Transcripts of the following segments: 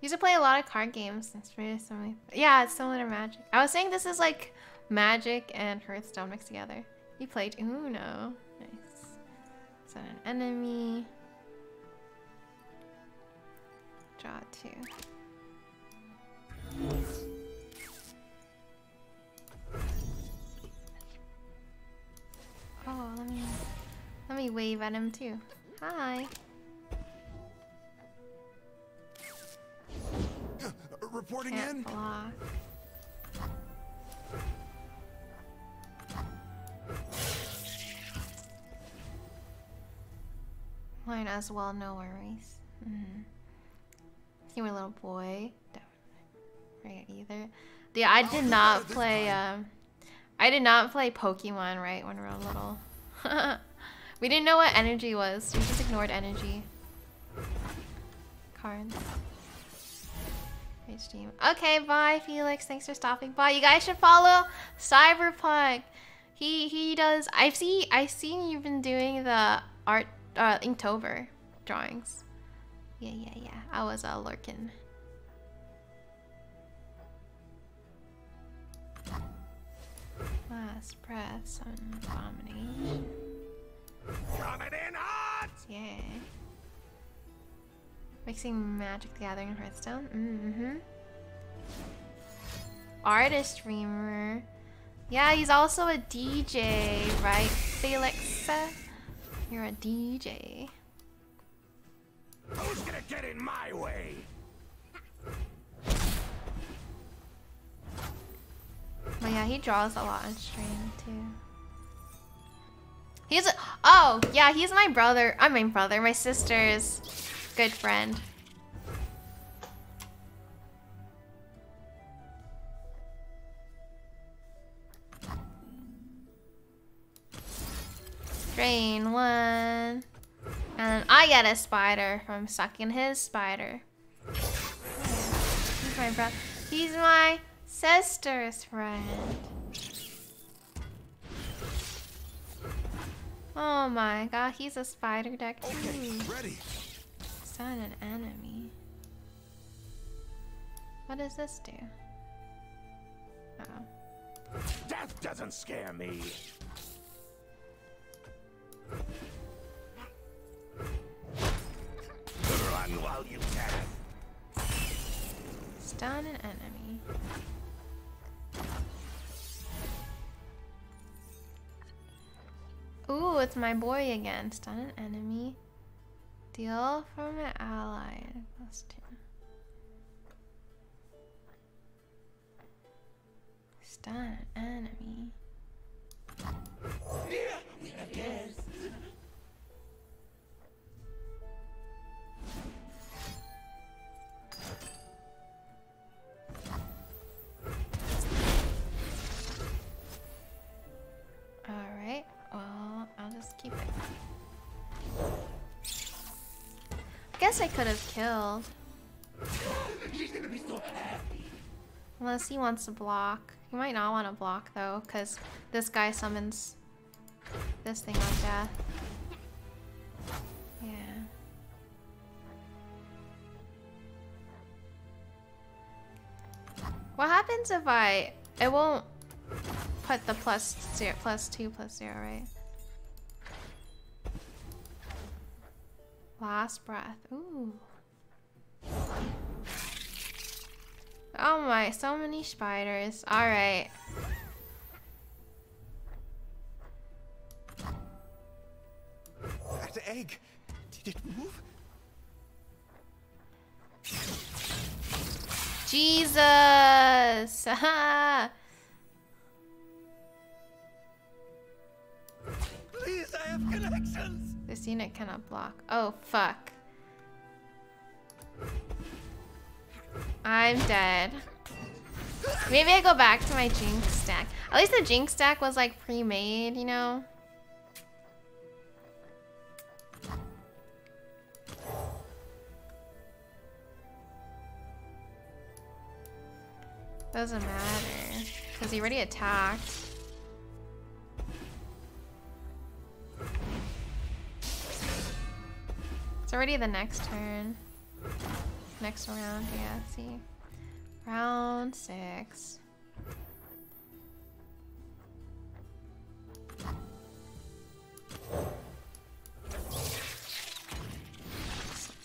Used to play a lot of card games. It's very similar. Yeah, it's similar to Magic. I was saying this is like Magic and Hearthstone mixed together. You played Uno. Nice. That an enemy? Draw two. Oh, let me let me wave at him too. Hi. Reporting in. block. Mine as well, no worries. Mm. You were a little boy. Don't forget either. Yeah, I did not play. Um, I did not play Pokemon right when we were little. we didn't know what energy was. We just ignored energy. Cards. Great stream. Okay, bye, Felix. Thanks for stopping by. You guys should follow Cyberpunk. He he does. I've seen I've seen you've been doing the art uh Inktober drawings. Yeah, yeah, yeah. I was uh, lurking. Last breath on abomination. Coming in hot. Yeah. Mixing Magic the Gathering and Hearthstone. Mm-hmm. Artist streamer. Yeah, he's also a DJ, right, Felix? You're a DJ. Who's gonna get in my way? But yeah, he draws a lot on stream too. He's a oh yeah, he's my brother. I'm my brother, my sister's good friend. Drain one. And I get a spider from sucking his spider. He's my brother. He's my sister's friend. Oh my god, he's a spider deck too. Okay, ready. It's an enemy. What does this do? Oh. Death doesn't scare me. Run while you can. Stun an enemy. Ooh, it's my boy again. Stun an enemy. Deal from an ally. Plus two. Stun an enemy. Alright, guess I could have killed. Unless he wants to block. He might not want to block though, because this guy summons this thing on death. Yeah. What happens if I... It won't put the plus zero, plus two, plus zero, right? Last breath. Ooh. Oh my, so many spiders. Alright. That egg. Did it move? Jesus! this unit cannot block. Oh, fuck. I'm dead. Maybe I go back to my Jinx stack. At least the Jinx stack was like pre-made, you know? Doesn't matter. Because he already attacked. It's already the next turn. next round. Yeah, see. Round six.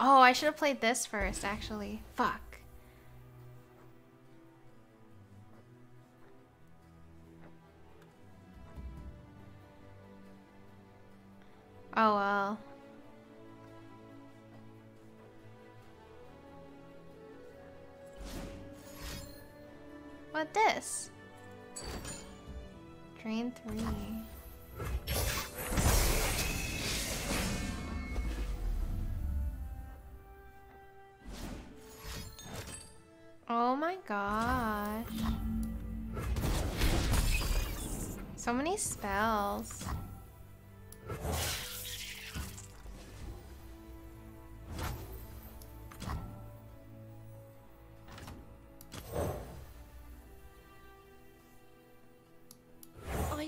Oh, I should have played this first, actually. Fuck. What this? Drain three. Oh my gosh. So many spells.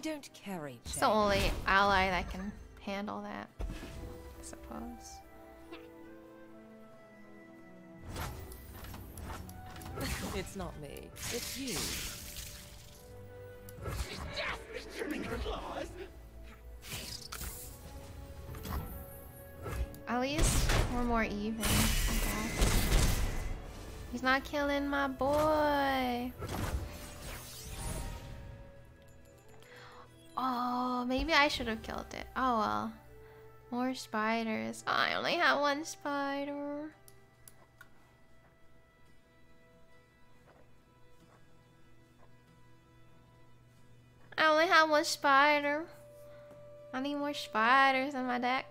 I don't carry It's the only ally that can handle that, I suppose. it's not me. It's you. At least we're more even. He's not killing my boy. Oh, maybe I should have killed it. Oh well. More spiders. Oh, I only have one spider. I only have one spider. I need more spiders in my deck.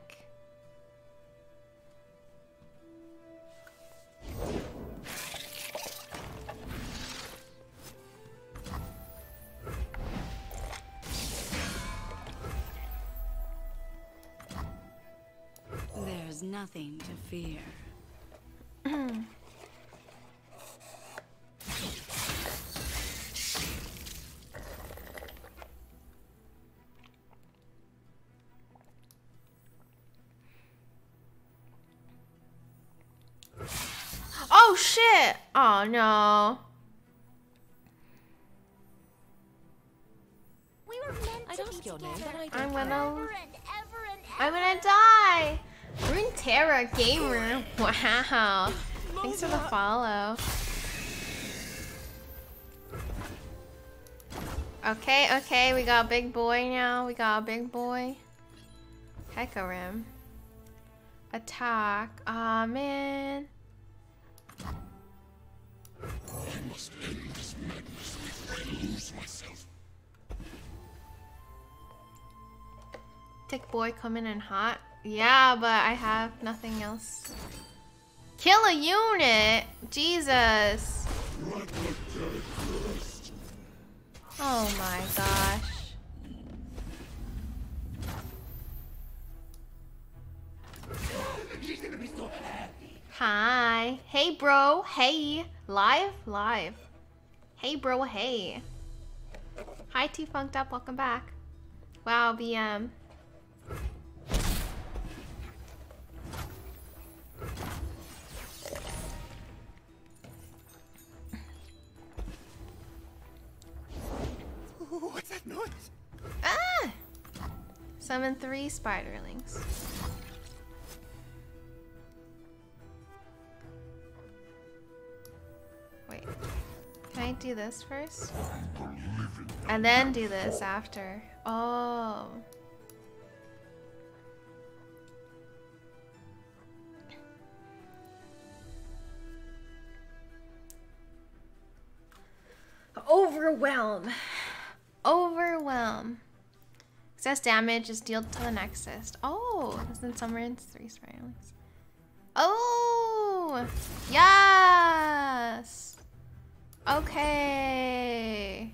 Nothing to fear. Oh shit! Oh no. We I'd to ask be your name, together. but I I'm gonna. Forever and ever and I'm gonna die. Runeterra gamer. Wow. Thanks for the follow. Okay, okay, we got big boy now. We got a big boy. Hecarim. Attack. Aw, man. Tick boy coming in hot. Yeah, but I have nothing else. Kill a unit! Jesus. Oh my gosh. Hi. Hey, bro. Hey. Live? Live. Hey, bro. Hey. Hi, T Funked Up. Welcome back. Wow, BM. Ah! Summon three spiderlings. Wait. Can I do this first? And then do this after. Oh. Overwhelm. Overwhelm. Excess damage is dealt to the Nexus. Oh, doesn't summon three spirals. Oh, yes. Okay.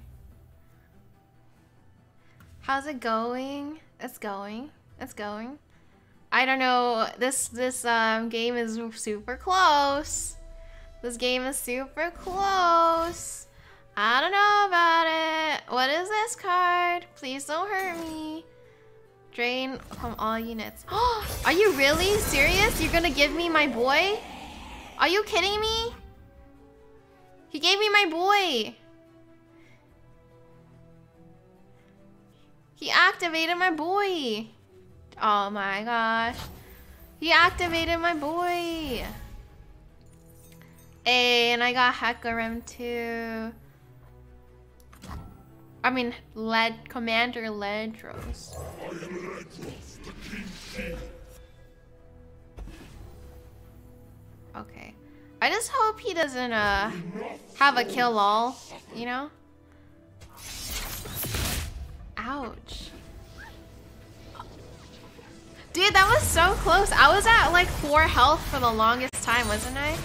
How's it going? It's going. It's going. I don't know. This this um game is super close. This game is super close. I don't know about it. What is this card? Please don't hurt me. Drain from all units. Are you really serious? You're gonna give me my boy? Are you kidding me? He gave me my boy. He activated my boy. Oh my gosh. He activated my boy. Hey, and I got Hecarim too. I mean, Led Commander Ledros. Okay. I just hope he doesn't uh have a kill all, you know? Ouch. Dude, that was so close. I was at like 4 health for the longest time, wasn't I?